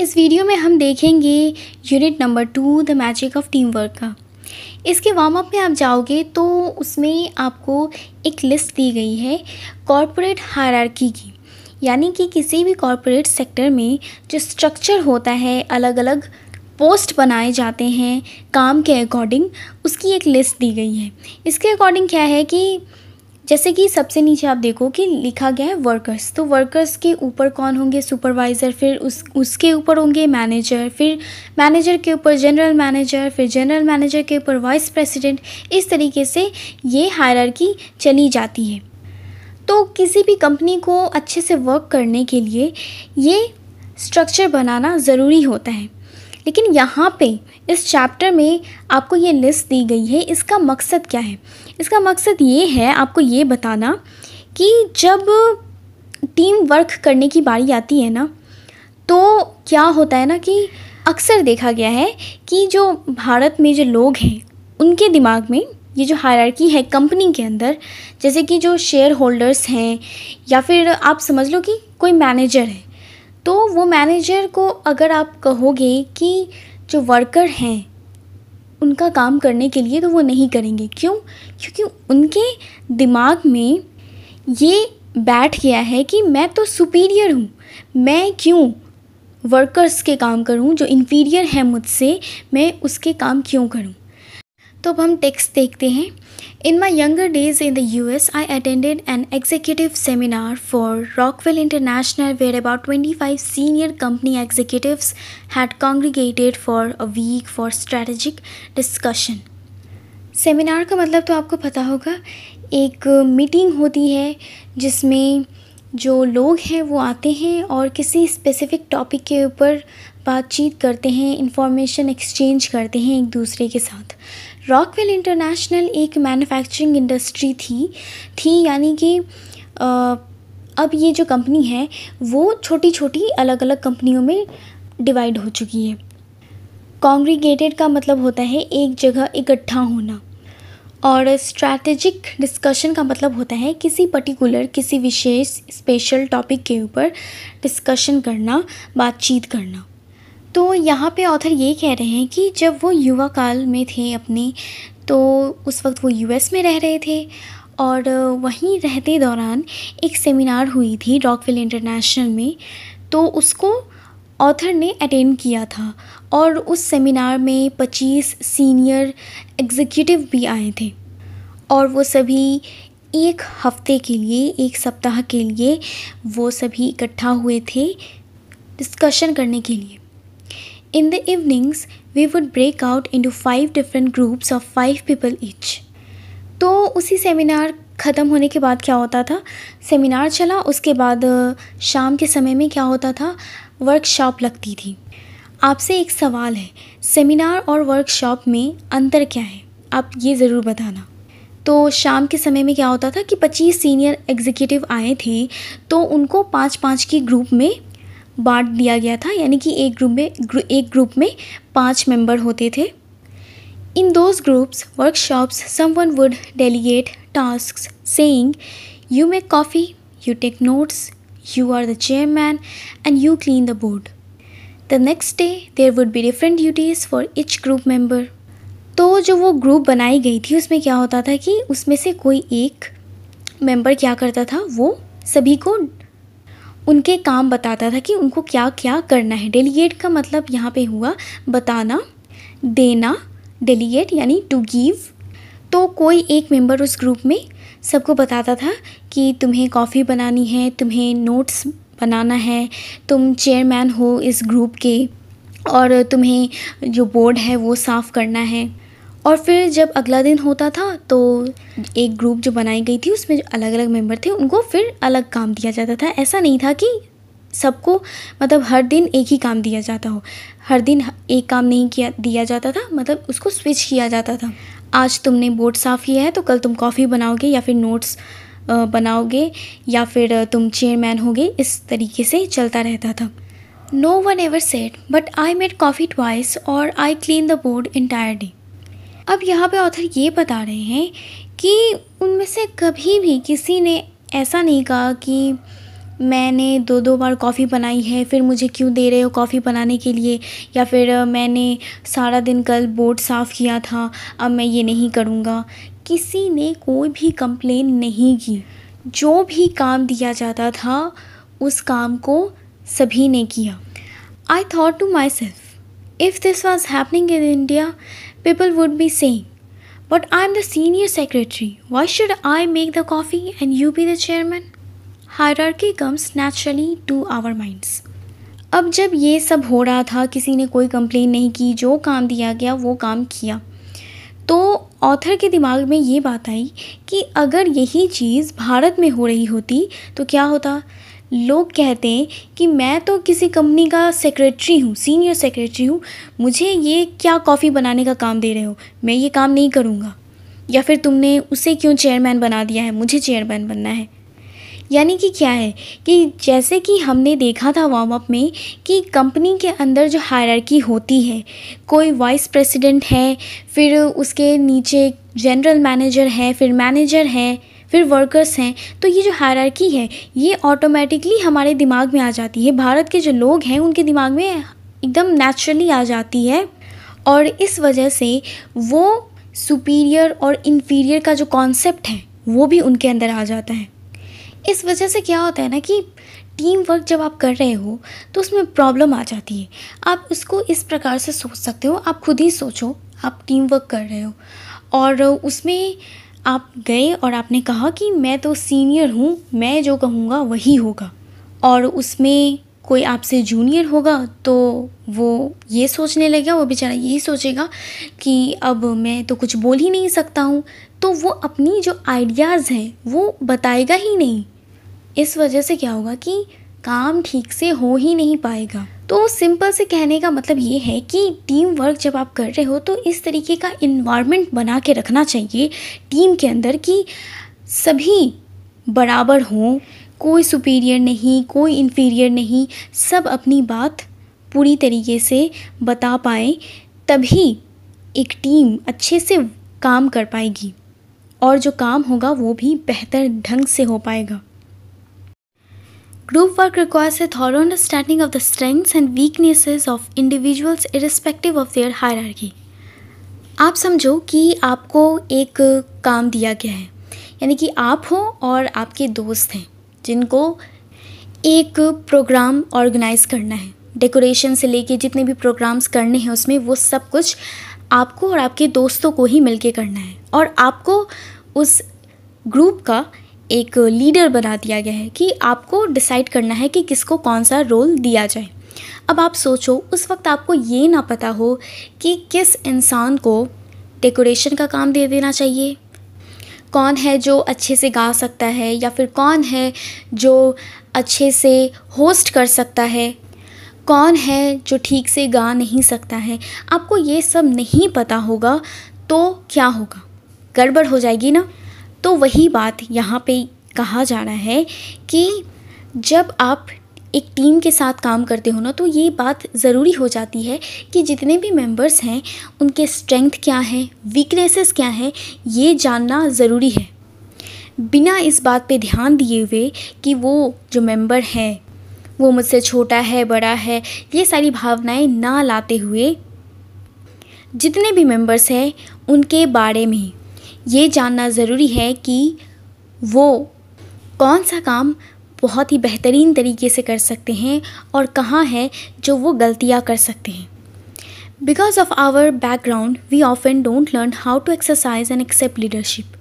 इस वीडियो में हम देखेंगे unit number two the magic of team work का। इसके वार्म अप में आप जाओगे तो उसमें आपको एक लिस्ट दी गई है कॉरपोरेट हायरार्की की। यानी कि किसी भी कॉरपोरेट सेक्टर में जो स्ट्रक्चर होता है अलग अलग पोस्ट बनाए जाते हैं, काम के अकॉर्डिंग उसकी एक लिस्ट दी गई है। इसके अकॉर्डिंग क्या है कि जैसे कि सबसे नीचे आप देखो कि लिखा गया है वर्कर्स तो वर्कर्स के ऊपर कौन होंगे? सुपरवाइज़र फिर उस, उसके ऊपर होंगे मैनेजर फिर मैनेजर के ऊपर जनरल मैनेजर फिर जनरल मैनेजर के ऊपर वाइस प्रेसिडेंट इस तरीके से ये हायरार्की चली जाती है। तो किसी भी कंपनी को अच्छे से वर्क करने के लिए ये स्ट्रक्चर बनाना ज़रूरी होता है। लेकिन यहाँ पे इस चैप्टर में आपको ये लिस्ट दी गई है, इसका मकसद क्या है? इसका मकसद ये है, आपको ये बताना कि जब टीम वर्क करने की बारी आती है ना तो क्या होता है ना कि अक्सर देखा गया है कि जो भारत में जो लोग हैं, उनके दिमाग में ये जो हायरार्की है कंपनी के अंदर, जैसे कि जो शेयर होल्डर्स हैं, या फिर आप समझ लो कि कोई मैनेजर है तो वो मैनेजर को अगर आप कहोगे कि जो वर्कर हैं, उनका काम करने के लिए तो वो नहीं करेंगे। क्यों? क्योंकि उनके दिमाग में ये बैठ गया है कि मैं तो सुपीरियर हूँ। मैं क्यों वर्कर्स के काम करूँ? जो इन्फीरियर है मुझसे, मैं उसके काम क्यों करूँ? तो अब हम टेक्स्ट देखते हैं। In my younger days in the U S I attended an executive seminar for Rockwell International where about twenty five senior company executives had congregated for a week for strategic discussion seminar का मतलब तो आपको पता होगा, एक meeting होती है, जिसमें जो लोग हैं वो आते हैं और किसी स्पेसिफिक टॉपिक के ऊपर बातचीत करते हैं इंफॉर्मेशन एक्सचेंज करते हैं एक दूसरे के साथ। रॉकवेल इंटरनेशनल एक मैन्युफैक्चरिंग इंडस्ट्री थी। थी यानी कि अब ये जो कंपनी है, वो छोटी छोटी अलग अलग कंपनियों में डिवाइड हो चुकी है। कॉन्ग्रीगेटेड का मतलब होता है एक जगह इकट्ठा होना। और स्ट्रैटेजिक डिस्कशन का मतलब होता है किसी पर्टिकुलर किसी विशेष स्पेशल टॉपिक के ऊपर डिस्कशन करना, बातचीत करना। तो यहाँ पे ऑथर ये कह रहे हैं कि जब वो युवा काल में थे अपने तो उस वक्त वो यूएस में रह रहे थे और वहीं रहते दौरान एक सेमिनार हुई थी रॉकविल इंटरनेशनल में तो उसको ऑथर ने अटेंड किया था और उस सेमिनार में पच्चीस सीनियर एग्जीक्यूटिव भी आए थे और वो सभी एक हफ़्ते के लिए, एक सप्ताह के लिए वो सभी इकट्ठा हुए थे डिस्कशन करने के लिए। In the evenings, we would break out into five different groups of five people each. तो उसी सेमिनार ख़त्म होने के बाद क्या होता था? सेमिनार चला उसके बाद शाम के समय में क्या होता था? वर्कशॉप लगती थी। आपसे एक सवाल है सेमिनार और वर्कशॉप में अंतर क्या है? आप ये ज़रूर बताना। तो शाम के समय में क्या होता था कि 25 सीनियर एग्जीक्यूटिव आए थे तो उनको पाँच पाँच की ग्रुप में बांट दिया गया था यानी कि एक ग्रुप में ग्रु, एक ग्रुप में पाँच मेंबर होते थे। In those groups workshops some one would delegate task saying you make coffee you take notes you are the chairman and you clean the board the next day there would be different duties for each group member तो जो वो group बनाई गई थी उसमें क्या होता था कि उसमें से कोई एक मेंबर क्या करता था वो सभी को उनके काम बताता था कि उनको क्या क्या करना है। डेलीगेट का मतलब यहाँ पे हुआ बताना, देना डेलीगेट यानी टू गिव तो कोई एक मेंबर उस ग्रुप में सबको बताता था कि तुम्हें कॉफ़ी बनानी है, तुम्हें नोट्स बनाना है, तुम चेयरमैन हो इस ग्रुप के और तुम्हें जो बोर्ड है वो साफ़ करना है। और फिर जब अगला दिन होता था तो एक ग्रुप जो बनाई गई थी, उसमें जो अलग अलग मेंबर थे, उनको फिर अलग काम दिया जाता था। ऐसा नहीं था कि सबको मतलब हर दिन एक ही काम दिया जाता हो। हर दिन एक काम नहीं किया, दिया जाता था मतलब उसको स्विच किया जाता था। आज तुमने बोर्ड साफ़ किया है तो कल तुम कॉफ़ी बनाओगे या फिर नोट्स बनाओगे या फिर तुम चेयरमैन होगे, इस तरीके से चलता रहता था। No one ever set but I made coffee twice और I clean the board entire day अब यहाँ पे ऑथर ये बता रहे हैं कि उनमें से कभी भी किसी ने ऐसा नहीं कहा कि मैंने दो दो बार कॉफ़ी बनाई है, फिर मुझे क्यों दे रहे हो कॉफ़ी बनाने के लिए? या फिर मैंने सारा दिन कल बोर्ड साफ़ किया था, अब मैं ये नहीं करूँगा। किसी ने कोई भी कंप्लेन नहीं की। जो भी काम दिया जाता था, उस काम को सभी ने किया। I thought to myself if this was happening in India people would be saying But I'm the senior secretary. Why should I make the coffee and you be the chairman? Hierarchy comes naturally to our minds. अब जब ये सब हो रहा था किसी ने कोई कंप्लेन नहीं की जो काम दिया गया वो काम किया तो ऑथर के दिमाग में ये बात आई कि अगर यही चीज़ भारत में हो रही होती तो क्या होता लोग कहते हैं कि मैं तो किसी कंपनी का सेक्रेटरी हूँ सीनियर सेक्रेटरी हूँ, मुझे ये क्या कॉफ़ी बनाने का काम दे रहे हो? मैं ये काम नहीं करूँगा। या फिर तुमने उसे क्यों चेयरमैन बना दिया है? मुझे चेयरमैन बनना है। यानी कि क्या है कि जैसे कि हमने देखा था वार्म अप में कि कंपनी के अंदर जो हायरार्की होती है, कोई वाइस प्रेसिडेंट है, फिर उसके नीचे जनरल मैनेजर है, फिर मैनेजर है फिर वर्कर्स हैं तो ये जो हायरार्की है, ये ऑटोमेटिकली हमारे दिमाग में आ जाती है। भारत के जो लोग हैं, उनके दिमाग में एकदम नेचुरली आ जाती है। और इस वजह से वो सुपीरियर और इन्फीरियर का जो कॉन्सेप्ट है, वो भी उनके अंदर आ जाता है। इस वजह से क्या होता है ना कि टीम वर्क जब आप कर रहे हो तो उसमें प्रॉब्लम आ जाती है। आप उसको इस प्रकार से सोच सकते हो, आप खुद ही सोचो, आप टीम वर्क कर रहे हो। और उसमें आप गए और आपने कहा कि मैं तो सीनियर हूँ, मैं जो कहूँगा वही होगा। और उसमें कोई आपसे जूनियर होगा तो वो ये सोचने लगेगा, वो बेचारा यही सोचेगा कि अब मैं तो कुछ बोल ही नहीं सकता हूँ। तो वो अपनी जो आइडियाज़ हैं, वो बताएगा ही नहीं। इस वजह से क्या होगा कि काम ठीक से हो ही नहीं पाएगा। तो सिंपल से कहने का मतलब ये है कि टीम वर्क जब आप कर रहे हो तो इस तरीके का इन्वायरमेंट बना के रखना चाहिए टीम के अंदर कि सभी बराबर हों, कोई सुपीरियर नहीं, कोई इन्फीरियर नहीं, सब अपनी बात पूरी तरीके से बता पाए, तभी एक टीम अच्छे से काम कर पाएगी और जो काम होगा वो भी बेहतर ढंग से हो पाएगा। Group work requires a thorough understanding of the strengths and weaknesses of individuals, irrespective of their hierarchy. आप समझो कि आपको एक काम दिया गया है, यानी कि आप हो और आपके दोस्त हैं, जिनको एक प्रोग्राम ऑर्गेनाइज करना है डेकोरेशन से लेके जितने भी प्रोग्राम्स करने हैं उसमें वो सब कुछ आपको और आपके दोस्तों को ही मिलके करना है और आपको उस ग्रुप का एक लीडर बना दिया गया है कि आपको डिसाइड करना है कि किसको कौन सा रोल दिया जाए। अब आप सोचो, उस वक्त आपको ये ना पता हो कि किस इंसान को डेकोरेशन का काम दे देना चाहिए। कौन है जो अच्छे से गा सकता है या फिर कौन है जो अच्छे से होस्ट कर सकता है। कौन है जो ठीक से गा नहीं सकता है। आपको ये सब नहीं पता होगा तो क्या होगा? गड़बड़ हो जाएगी ना? तो वही बात यहाँ पे कहा जा रहा है कि जब आप एक टीम के साथ काम करते हो ना तो ये बात ज़रूरी हो जाती है कि जितने भी मेंबर्स हैं, उनके स्ट्रेंथ क्या हैं वीकनेसेस क्या हैं, ये जानना ज़रूरी है। बिना इस बात पे ध्यान दिए हुए कि वो जो मेंबर हैं, वो मुझसे छोटा है, बड़ा है, ये सारी भावनाएँ ना लाते हुए जितने भी मेंबर्स हैं, उनके बारे में ये जानना ज़रूरी है कि वो कौन सा काम बहुत ही बेहतरीन तरीके से कर सकते हैं और कहाँ है जो वो गलतियाँ कर सकते हैं। Because of our background we often don't learn how to exercise and accept leadership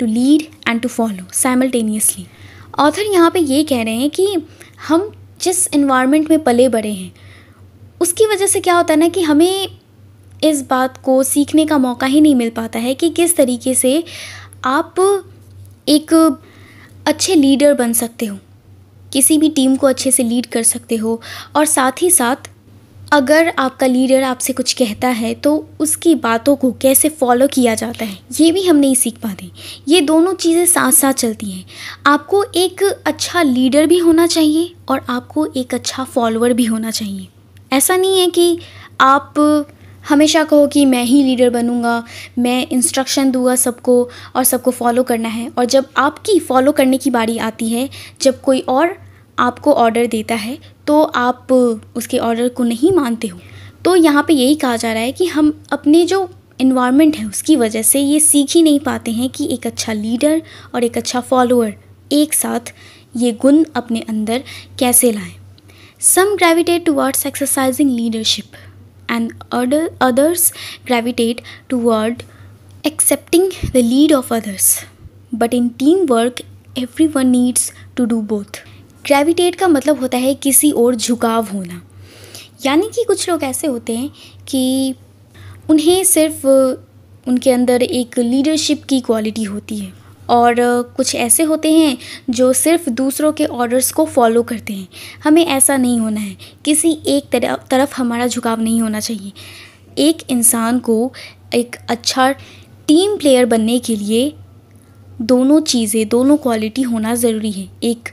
to lead and to follow simultaneously author यहाँ पे ये कह रहे हैं कि हम जिस इन्वायरमेंट में पले बड़े हैं, उसकी वजह से क्या होता है ना कि हमें इस बात को सीखने का मौका ही नहीं मिल पाता है कि किस तरीके से आप एक अच्छे लीडर बन सकते हो। किसी भी टीम को अच्छे से लीड कर सकते हो और साथ ही साथ अगर आपका लीडर आपसे कुछ कहता है तो उसकी बातों को कैसे फॉलो किया जाता है, ये भी हम नहीं सीख पाते। ये दोनों चीज़ें साथ साथ चलती हैं। आपको एक अच्छा लीडर भी होना चाहिए और आपको एक अच्छा फॉलोअर भी होना चाहिए। ऐसा नहीं है कि आप हमेशा कहो कि मैं ही लीडर बनूँगा, मैं इंस्ट्रक्शन दूँगा सबको और सबको फॉलो करना है। और जब आपकी फ़ॉलो करने की बारी आती है, जब कोई और आपको ऑर्डर देता है तो आप उसके ऑर्डर को नहीं मानते हो। तो यहाँ पे यही कहा जा रहा है कि हम अपने जो इन्वायरमेंट है, उसकी वजह से ये सीख ही नहीं पाते हैं कि एक अच्छा लीडर और एक अच्छा फॉलोअर एक साथ ये गुण अपने अंदर कैसे लाएँ। Some gravitate towards exercising leadership others gravitate toward accepting the lead of others but in team work every one needs to do both gravitate का मतलब होता है किसी और झुकाव होना। यानी कि कुछ लोग ऐसे होते हैं कि उन्हें सिर्फ़ उनके अंदर एक लीडरशिप की क्वालिटी होती है। और कुछ ऐसे होते हैं जो सिर्फ़ दूसरों के ऑर्डर्स को फॉलो करते हैं। हमें ऐसा नहीं होना है। किसी एक तरफ़ तरफ़ हमारा झुकाव नहीं होना चाहिए। एक इंसान को एक अच्छा टीम प्लेयर बनने के लिए दोनों चीज़ें, दोनों क्वालिटी होना ज़रूरी है। एक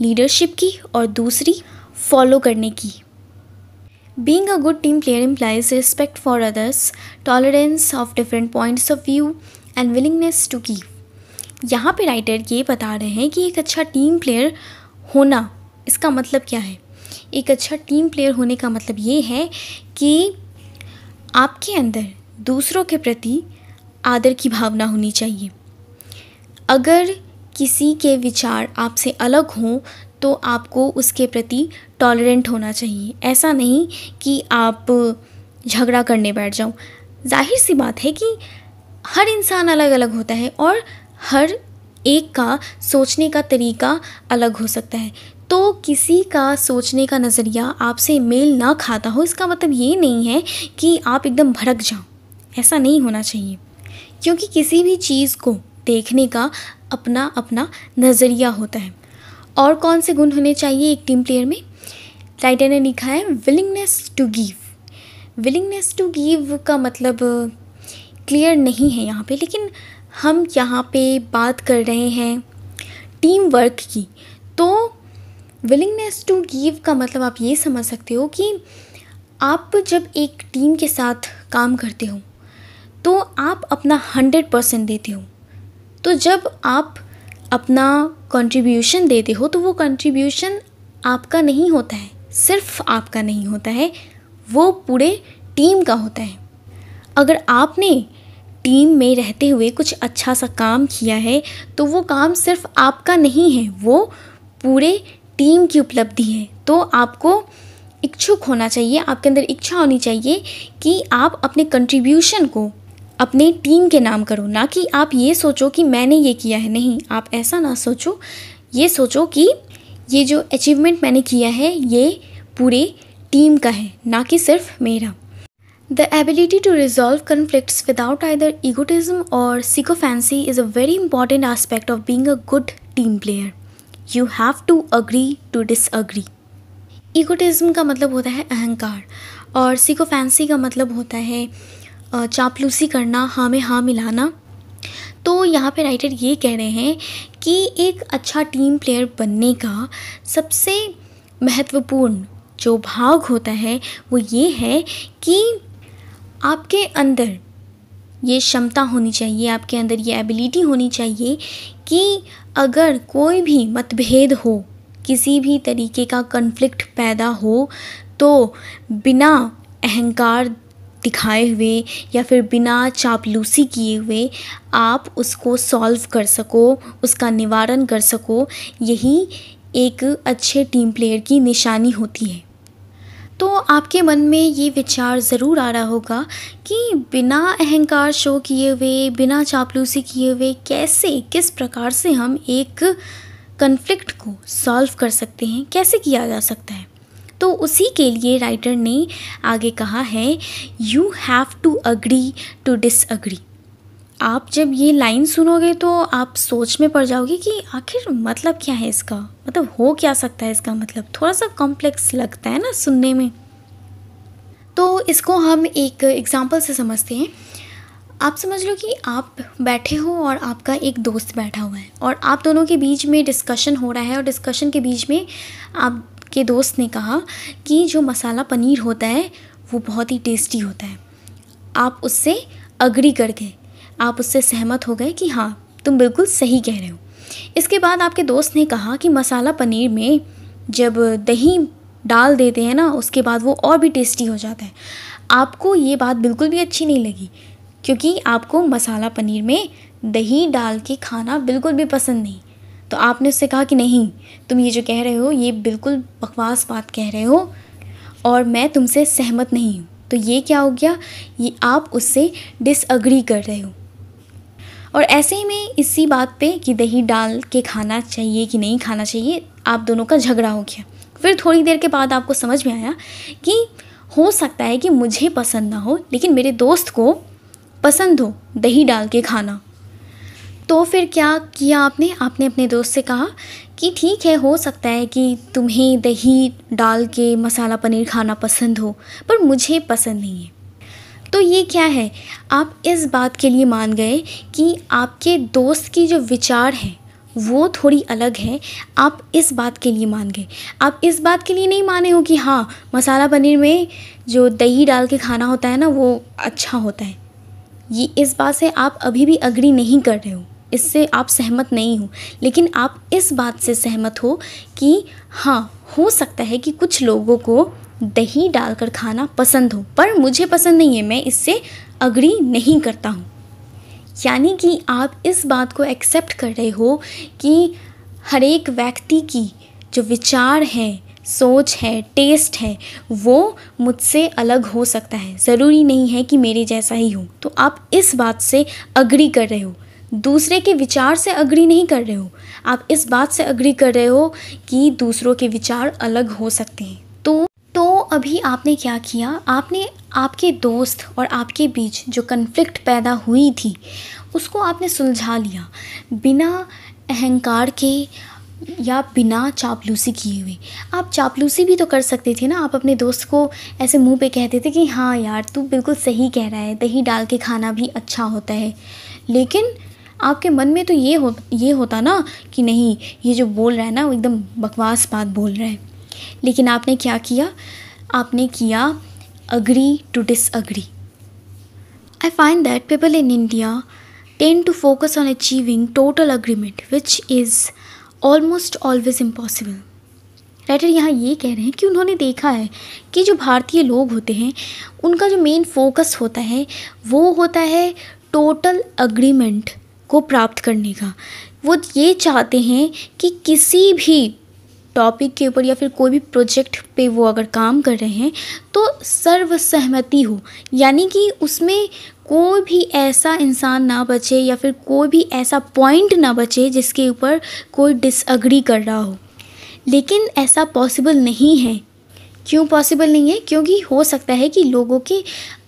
लीडरशिप की और दूसरी फॉलो करने की। Being a good team player implies respect for others tolerance of different points of view and willingness to give यहाँ पे राइटर ये बता रहे हैं कि एक अच्छा टीम प्लेयर होना इसका मतलब क्या है? एक अच्छा टीम प्लेयर होने का मतलब ये है कि आपके अंदर दूसरों के प्रति आदर की भावना होनी चाहिए। अगर किसी के विचार आपसे अलग हों तो आपको उसके प्रति टॉलरेंट होना चाहिए। ऐसा नहीं कि आप झगड़ा करने बैठ जाओ ज़ाहिर सी बात है कि हर इंसान अलग अलग होता है और हर एक का सोचने का तरीका अलग हो सकता है। तो किसी का सोचने का नज़रिया आपसे मेल ना खाता हो, इसका मतलब ये नहीं है कि आप एकदम भड़क जाओ। ऐसा नहीं होना चाहिए। क्योंकि किसी भी चीज़ को देखने का अपना अपना नज़रिया होता है। और कौन से गुण होने चाहिए एक टीम प्लेयर में? राइटर ने लिखा है willingness to give willingness to give का मतलब क्लियर नहीं है यहाँ पे, लेकिन हम यहाँ पे बात कर रहे हैं टीम वर्क की। तो विलिंगनेस टू गिव का मतलब आप ये समझ सकते हो कि आप जब एक टीम के साथ काम करते हो तो आप अपना हंड्रेड परसेंट देते हो। तो जब आप अपना कंट्रीब्यूशन देते हो तो वो कंट्रीब्यूशन आपका नहीं होता है, सिर्फ़ आपका नहीं होता है, वो पूरे टीम का होता है। अगर आपने टीम में रहते हुए कुछ अच्छा सा काम किया है तो वो काम सिर्फ़ आपका नहीं है, वो पूरे टीम की उपलब्धि है। तो आपको इच्छुक होना चाहिए, आपके अंदर इच्छा होनी चाहिए कि आप अपने कंट्रीब्यूशन को अपने टीम के नाम करो, ना कि आप ये सोचो कि मैंने ये किया है। नहीं, आप ऐसा ना सोचो, ये सोचो कि ये जो अचीवमेंट मैंने किया है, ये पूरे टीम का है, ना कि सिर्फ़ मेरा। The ability to resolve conflicts without either egotism और sycophancy is a very important aspect of being a good team player you have to agree to disagree egotism का मतलब होता है अहंकार और सिकोफेंसी का मतलब होता है चापलूसी करना हाँ में हाँ मिलाना। तो यहाँ पे राइटर ये कह रहे हैं कि एक अच्छा टीम प्लेयर बनने का सबसे महत्वपूर्ण जो भाग होता है वो ये है कि आपके अंदर ये क्षमता होनी चाहिए, आपके अंदर ये एबिलिटी होनी चाहिए कि अगर कोई भी मतभेद हो, किसी भी तरीके का कन्फ्लिक्ट पैदा हो तो बिना अहंकार दिखाए हुए या फिर बिना चापलूसी किए हुए आप उसको सॉल्व कर सको, उसका निवारण कर सको। यही एक अच्छे टीम प्लेयर की निशानी होती है। तो आपके मन में ये विचार ज़रूर आ रहा होगा कि बिना अहंकार शो किए हुए, बिना चापलूसी किए हुए कैसे, किस प्रकार से हम एक कन्फ्लिक्ट को सॉल्व कर सकते हैं, कैसे किया जा सकता है? तो उसी के लिए राइटर ने आगे कहा है you have to agree to disagree आप जब ये लाइन सुनोगे तो आप सोच में पड़ जाओगे कि आखिर मतलब क्या है इसका? मतलब हो क्या सकता है इसका मतलब? थोड़ा सा कॉम्प्लेक्स लगता है ना सुनने में। तो इसको हम एक एग्ज़ाम्पल से समझते हैं। आप समझ लो कि आप बैठे हो और आपका एक दोस्त बैठा हुआ है और आप दोनों के बीच में डिस्कशन हो रहा है और डिस्कशन के बीच में आपके दोस्त ने कहा कि जो मसाला पनीर होता है, वो बहुत ही टेस्टी होता है। आप उससे अग्री कर गए आप उससे सहमत हो गए कि हाँ तुम बिल्कुल सही कह रहे हो। इसके बाद आपके दोस्त ने कहा कि मसाला पनीर में जब दही डाल देते हैं ना, उसके बाद वो और भी टेस्टी हो जाता है। आपको ये बात बिल्कुल भी अच्छी नहीं लगी, क्योंकि आपको मसाला पनीर में दही डाल के खाना बिल्कुल भी पसंद नहीं। तो आपने उससे कहा कि नहीं, तुम ये जो कह रहे हो, ये बिल्कुल बकवास बात कह रहे हो और मैं तुमसे सहमत नहीं हूँ। तो ये क्या हो गया? ये आप उससे डिसअग्री कर रहे हो। और ऐसे ही में इसी बात पे कि दही डाल के खाना चाहिए कि नहीं खाना चाहिए, आप दोनों का झगड़ा हो गया। फिर थोड़ी देर के बाद आपको समझ में आया कि हो सकता है कि मुझे पसंद ना हो, लेकिन मेरे दोस्त को पसंद हो दही डाल के खाना। तो फिर क्या किया आपने? आपने अपने दोस्त से कहा कि ठीक है, हो सकता है कि तुम्हें दही डाल के मसाला पनीर खाना पसंद हो, पर मुझे पसंद नहीं है। तो ये क्या है? आप इस बात के लिए मान गए कि आपके दोस्त की जो विचार हैं, वो थोड़ी अलग है। आप इस बात के लिए मान गए। आप इस बात के लिए नहीं माने हो कि हाँ मसाला पनीर में जो दही डाल के खाना होता है ना, वो अच्छा होता है। ये इस बात से आप अभी भी अग्री नहीं कर रहे हो। इससे आप सहमत नहीं हो। लेकिन आप इस बात से सहमत हो कि हाँ हो सकता है कि कुछ लोगों को दही डालकर खाना पसंद हो, पर मुझे पसंद नहीं है, मैं इससे अग्री नहीं करता हूँ। यानी कि आप इस बात को एक्सेप्ट कर रहे हो कि हर एक व्यक्ति की जो विचार है, सोच है टेस्ट है, वो मुझसे अलग हो सकता है। ज़रूरी नहीं है कि मेरे जैसा ही हो। तो आप इस बात से अग्री कर रहे हो। दूसरे के विचार से अग्री नहीं कर रहे हो। आप इस बात से अग्री कर रहे हो कि दूसरों के विचार अलग हो सकते हैं। अभी आपने क्या किया? आपने आपके दोस्त और आपके बीच जो कन्फ्लिक्ट पैदा हुई थी, उसको आपने सुलझा लिया। बिना अहंकार के या बिना चापलूसी किए हुए। आप चापलूसी भी तो कर सकते थे ना? आप अपने दोस्त को ऐसे मुँह पे कहते थे कि हाँ यार, तू बिल्कुल सही कह रहा है। दही डाल के खाना भी अच्छा होता है। लेकिन आपके मन में तो ये हो, ये होता ना कि नहीं, ये जो बोल रहा है ना, वो एकदम बकवास बात बोल रहा है। लेकिन आपने क्या किया? आपने किया agree to disagree I find that people in India tend to focus on achieving total agreement which is almost always impossible writer यहाँ ये कह रहे हैं कि उन्होंने देखा है कि जो भारतीय लोग होते हैं, उनका जो मेन फोकस होता है, वो होता है टोटल अग्रीमेंट को प्राप्त करने का। वो ये चाहते हैं कि किसी भी टॉपिक के ऊपर या फिर कोई भी प्रोजेक्ट पे वो अगर काम कर रहे हैं तो सर्वसहमति हो। यानी कि उसमें कोई भी ऐसा इंसान ना बचे या फिर कोई भी ऐसा पॉइंट ना बचे जिसके ऊपर कोई डिसअग्री कर रहा हो। लेकिन ऐसा पॉसिबल नहीं है। क्यों पॉसिबल नहीं है? क्योंकि हो सकता है कि लोगों के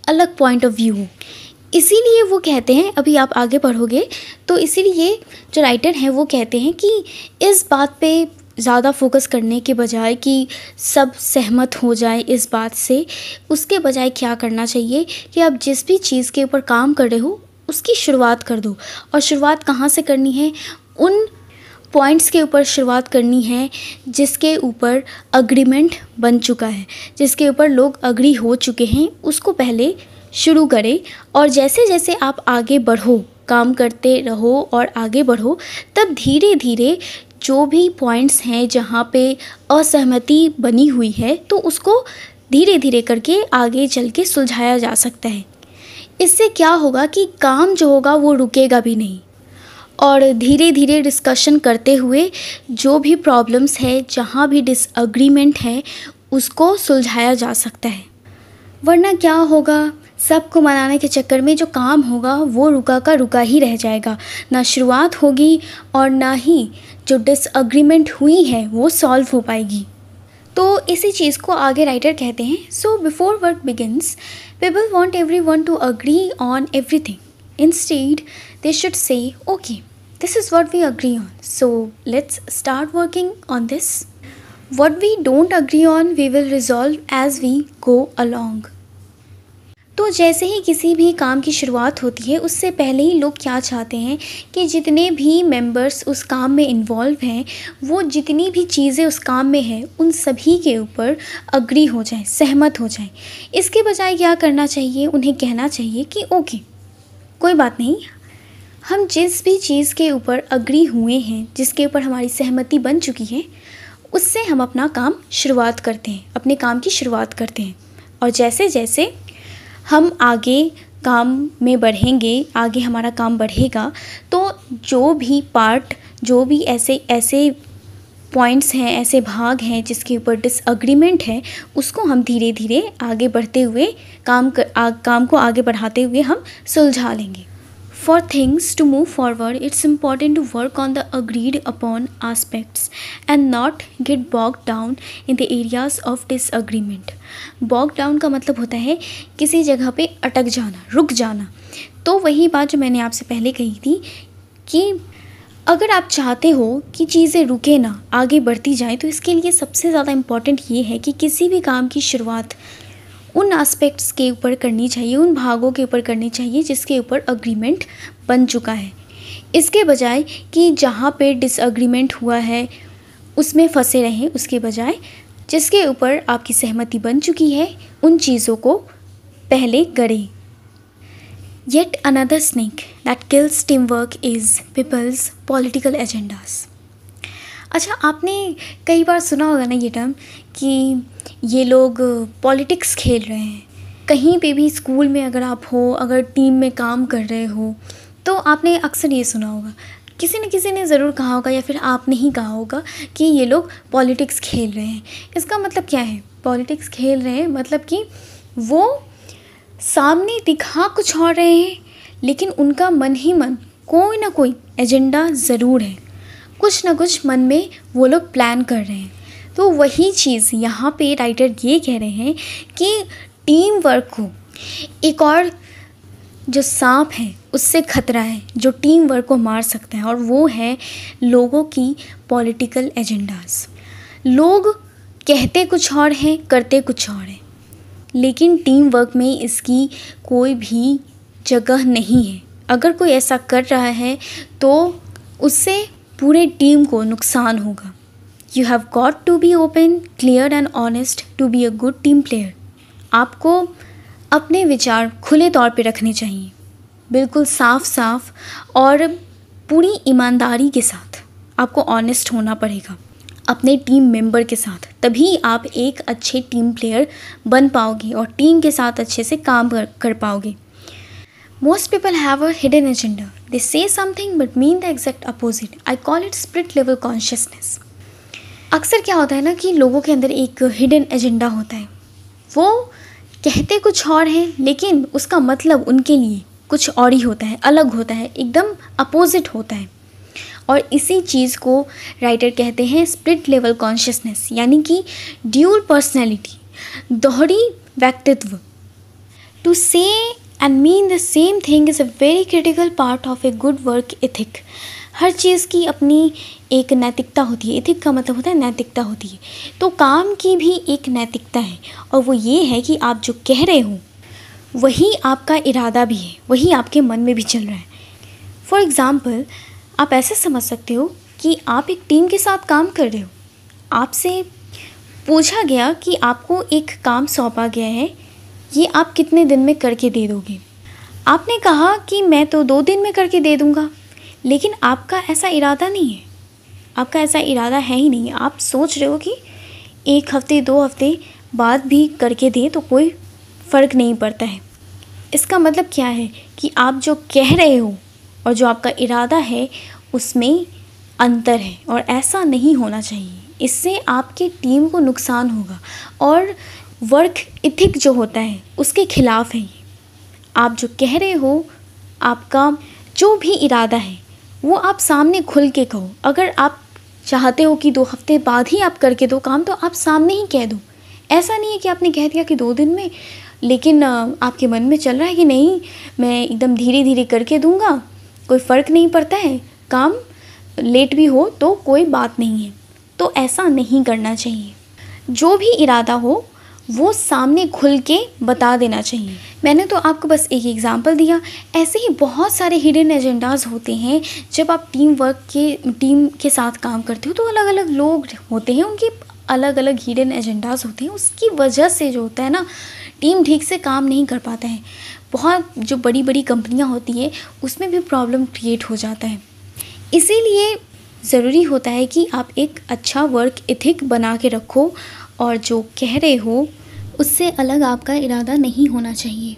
अलग पॉइंट ऑफ़ व्यू हो। इसीलिए वो कहते हैं, अभी आप आगे पढ़ोगे तो इसीलिए जो राइटर हैं वो कहते हैं कि इस बात पे ज़्यादा फोकस करने के बजाय कि सब सहमत हो जाए इस बात से, उसके बजाय क्या करना चाहिए कि आप जिस भी चीज़ के ऊपर काम कर रहे हो, उसकी शुरुआत कर दो। और शुरुआत कहाँ से करनी है? उन पॉइंट्स के ऊपर शुरुआत करनी है जिसके ऊपर अग्रीमेंट बन चुका है। जिसके ऊपर लोग अग्री हो चुके हैं, उसको पहले शुरू करें और जैसे जैसे आप आगे बढ़ो, काम करते रहो और आगे बढ़ो, तब धीरे धीरे जो भी पॉइंट्स हैं जहाँ पे असहमति बनी हुई है तो उसको धीरे धीरे करके आगे चल के सुलझाया जा सकता है। इससे क्या होगा कि काम जो होगा वो रुकेगा भी नहीं। और धीरे धीरे डिस्कशन करते हुए जो भी प्रॉब्लम्स है, जहाँ भी डिसअग्रीमेंट है, उसको सुलझाया जा सकता है। वरना क्या होगा? सबको मनाने के चक्कर में जो काम होगा, वो रुका का रुका ही रह जाएगा। ना शुरुआत होगी और ना ही जो डिसअग्रीमेंट हुई है, वो सॉल्व हो पाएगी। तो इसी चीज़ को आगे राइटर कहते हैं so before work begins people want every one to agree on every thing instead they should say okay this is what we agree on so let's start working on this what we don't agree on we will resolve as we go along तो जैसे ही किसी भी काम की शुरुआत होती है, उससे पहले ही लोग क्या चाहते हैं कि जितने भी मेंबर्स उस काम में इन्वॉल्व हैं, वो जितनी भी चीज़ें उस काम में हैं, उन सभी के ऊपर अग्री हो जाए, सहमत हो जाए। इसके बजाय क्या करना चाहिए? उन्हें कहना चाहिए कि ओके कोई बात नहीं। हम जिस भी चीज़ के ऊपर अग्री हुए हैं, जिसके ऊपर हमारी सहमति बन चुकी है, उससे हम अपना काम शुरुआत करते हैं, अपने काम की शुरुआत करते हैं। और जैसे जैसे हम आगे काम में बढ़ेंगे आगे हमारा काम बढ़ेगा तो जो भी पार्ट जो भी ऐसे ऐसे पॉइंट्स हैं ऐसे भाग हैं जिसके ऊपर डिसअग्रीमेंट है उसको हम धीरे धीरे आगे बढ़ते हुए काम कर आ, काम को आगे बढ़ाते हुए हम सुलझा लेंगे। For things to move forward it's important to work on the agreed upon aspects and not get bogged down in the areas of disagreement bogged down का मतलब होता है किसी जगह पे अटक जाना, रुक जाना। तो वही बात जो मैंने आपसे पहले कही थी कि अगर आप चाहते हो कि चीज़ें रुके ना, आगे बढ़ती जाए तो इसके लिए सबसे ज़्यादा इंपॉर्टेंट ये है कि किसी भी काम की शुरुआत उन एस्पेक्ट्स के ऊपर करनी चाहिए, उन भागों के ऊपर करनी चाहिए जिसके ऊपर अग्रीमेंट बन चुका है इसके बजाय कि जहाँ पे डिसअग्रीमेंट हुआ है, उसमें फंसे रहें, उसके बजाय जिसके ऊपर आपकी सहमति बन चुकी है, उन चीज़ों को पहले करें yet another another snake kills team work is people's political agendas. अच्छा आपने कई बार सुना होगा ना ये टर्म कि ये लोग पॉलिटिक्स खेल रहे हैं। कहीं पे भी स्कूल में अगर आप हो, अगर टीम में काम कर रहे हो तो आपने अक्सर ये सुना होगा। किसी न किसी ने ज़रूर कहा होगा या फिर आपने ही कहा होगा कि ये लोग पॉलिटिक्स खेल रहे हैं। इसका मतलब क्या है? पॉलिटिक्स खेल रहे हैं मतलब कि वो सामने दिखा कुछ और रहे हैं, लेकिन उनका मन ही मन कोई ना कोई एजेंडा ज़रूर है। कुछ ना कुछ मन में वो लोग प्लान कर रहे हैं। तो वही चीज़ यहाँ पे राइटर ये कह रहे हैं कि टीम वर्क को एक और जो सांप है, उससे खतरा है, जो टीम वर्क को मार सकता है और वो है लोगों की पॉलिटिकल एजेंडाज लोग कहते कुछ और हैं, करते कुछ और हैं, लेकिन टीम वर्क में इसकी कोई भी जगह नहीं है। अगर कोई ऐसा कर रहा है तो उससे पूरे टीम को नुकसान होगा। You have got to be open clear and honest to be a good team player आपको अपने विचार खुले तौर पे रखने चाहिए। बिल्कुल साफ़ साफ़ और पूरी ईमानदारी के साथ आपको ऑनेस्ट होना पड़ेगा। अपने टीम मेंबर के साथ। तभी आप एक अच्छे टीम प्लेयर बन पाओगे और टीम के साथ अच्छे से काम कर, कर पाओगे। Most people have a hidden agenda they say something but mean the exact opposite I call it split level consciousness अक्सर क्या होता है ना कि लोगों के अंदर एक हिडन एजेंडा होता है। वो कहते कुछ और हैं, लेकिन उसका मतलब उनके लिए कुछ और ही होता है, अलग होता है, एकदम अपोजिट होता है। और इसी चीज़ को राइटर कहते हैं स्प्लिट लेवल कॉन्शियसनेस यानी कि ड्यूल पर्सनैलिटी दोहरी व्यक्तित्व। To say and mean the same thing is a very critical part of a good work ethic हर चीज़ की अपनी एक नैतिकता होती है। इथिक का मतलब होता है नैतिकता होती है। तो काम की भी एक नैतिकता है। और वो ये है कि आप जो कह रहे हो, वही आपका इरादा भी है। वही आपके मन में भी चल रहा है। फॉर एग्ज़ाम्पल आप ऐसे समझ सकते हो कि आप एक टीम के साथ काम कर रहे हो। आपसे पूछा गया कि आपको एक काम सौंपा गया है ये आप कितने दिन में करके दे दोगे? आपने कहा कि मैं तो दो दिन में करके दे दूँगा, लेकिन आपका ऐसा इरादा नहीं है। आपका ऐसा इरादा है ही नहीं। आप सोच रहे हो कि एक हफ़्ते, दो हफ़्ते बाद भी करके दें तो कोई फ़र्क नहीं पड़ता है। इसका मतलब क्या है कि आप जो कह रहे हो और जो आपका इरादा है, उसमें अंतर है और ऐसा नहीं होना चाहिए। इससे आपके टीम को नुकसान होगा और वर्क इथिक जो होता है, उसके खिलाफ है आप जो कह रहे हो, आपका जो भी इरादा है, वो आप सामने खुल के कहो। अगर आप चाहते हो कि दो हफ़्ते बाद ही आप करके दो काम तो आप सामने ही कह दो। ऐसा नहीं है कि आपने कह दिया कि दो दिन में, लेकिन आपके मन में चल रहा है कि नहीं, मैं एकदम धीरे धीरे करके दूँगा, कोई फ़र्क नहीं पड़ता है, काम लेट भी हो तो कोई बात नहीं है। तो ऐसा नहीं करना चाहिए। जो भी इरादा हो वो सामने खुल के बता देना चाहिए। मैंने तो आपको बस एक एग्ज़ाम्पल दिया। ऐसे ही बहुत सारे हिडन एजेंडाज होते हैं। जब आप टीम वर्क के टीम के साथ काम करते हो तो अलग अलग लोग होते हैं, उनके अलग अलग हिडन एजेंडाज होते हैं। उसकी वजह से जो होता है ना टीम ठीक से काम नहीं कर पाता है। बहुत जो बड़ी बड़ी कंपनियाँ होती हैं, उसमें भी प्रॉब्लम क्रिएट हो जाता है। इसीलिए ज़रूरी होता है कि आप एक अच्छा वर्क इथिक बना के रखो। और जो कह रहे हो उससे अलग आपका इरादा नहीं होना चाहिए।